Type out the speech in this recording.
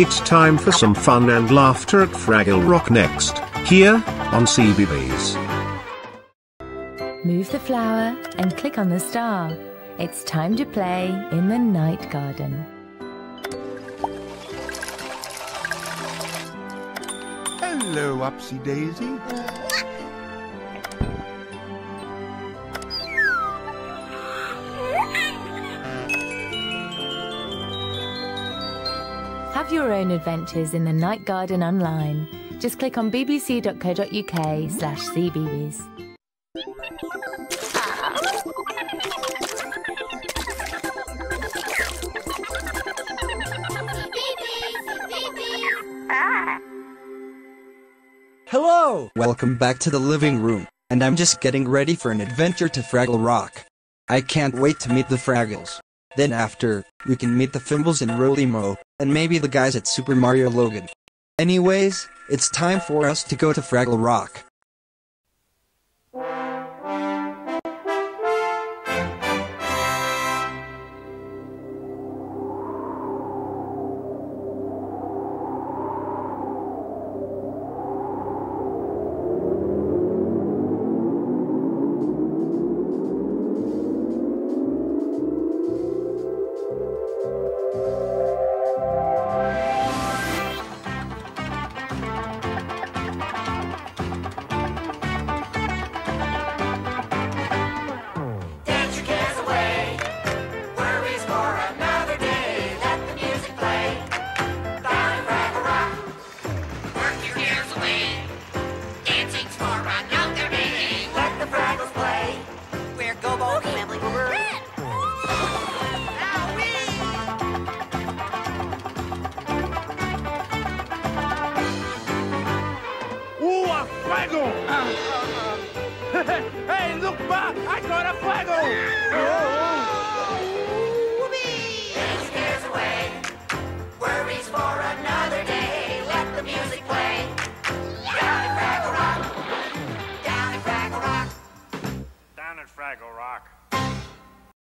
It's time for some fun and laughter at Fraggle Rock next, here, on CBeebies. Move the flower and click on the star. It's time to play in the night garden. Hello, Upsy Daisy. Have your own adventures in the night garden online. Just click on bbc.co.uk slash cbeebies. Hello! Welcome back to the living room, and I'm just getting ready for an adventure to Fraggle Rock. I can't wait to meet the Fraggles. Then after, we can meet the Fimbles and Roly Mo, and maybe the guys at Super Mario Logan. Anyways, it's time for us to go to Fraggle Rock. fuego! ¡Hey, look back! ¡Agora é fuego! Oh, oh.